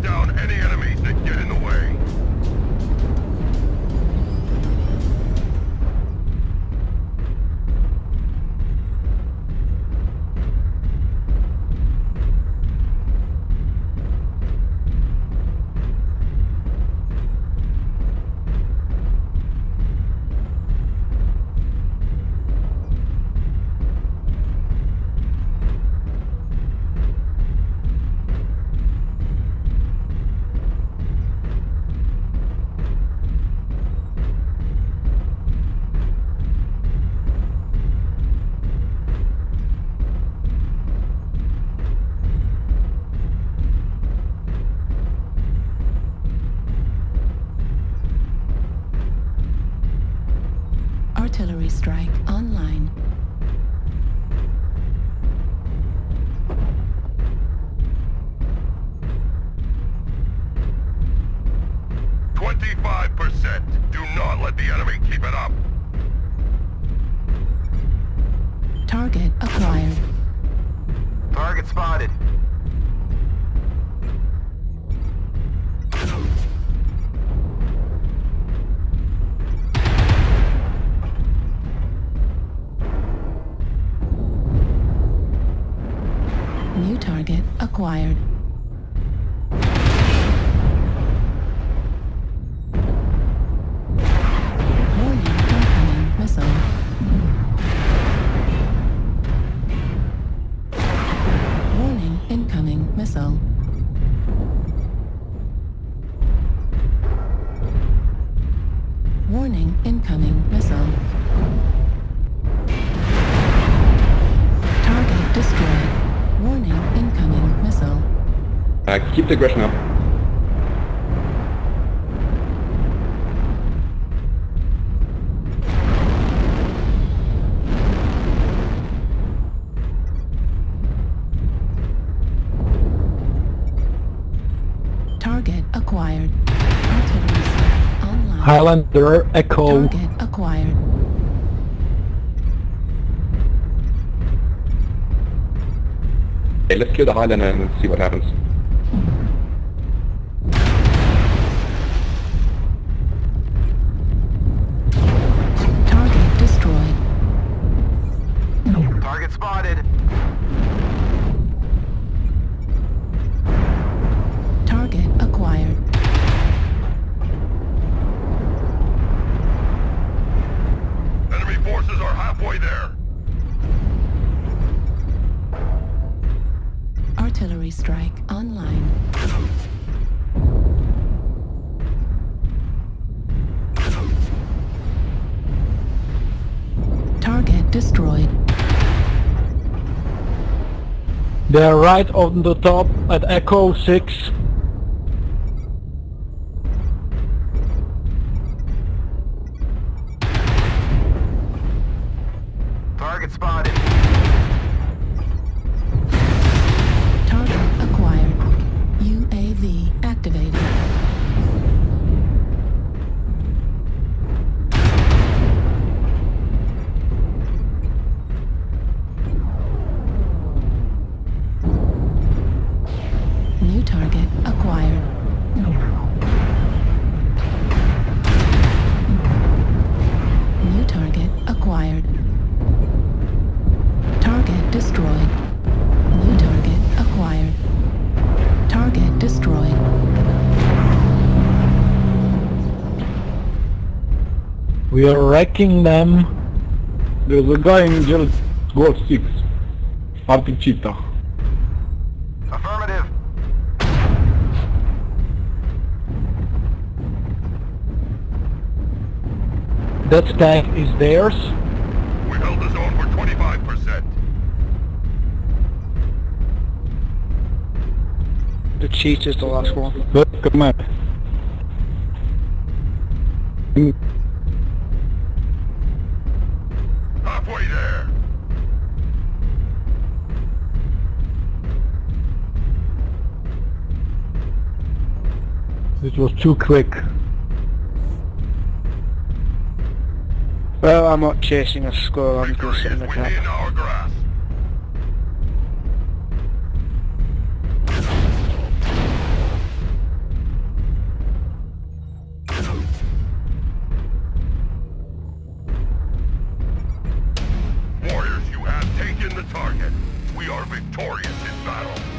down any enemy. Twenty-five. Do not let the enemy keep it up. Target acquired. Target spotted. New target acquired. Incoming missile. Target destroyed. Warning incoming missile. Uh, keep the aggression up. Highlander Echo. Target acquired. Okay, let's kill the Highlander and see what happens. Target destroyed. Target spotted. Target acquired. Enemy forces are halfway there. Artillery strike online. Target destroyed. They're right on the top at Echo 6. Target spotted. Target acquired. UAV activated. New target acquired. New target acquired destroyed. New target acquired. Target destroyed. We are wrecking them. There's a guy in jail gold 6. Arctic Cheetah. Affirmative. That tank is theirs. We held the zone for 25%. The cheat is the last one. But come on. Halfway there. It was too quick. Well, I'm not chasing a squirrel, I'm Victory just is in the within We are victorious in battle.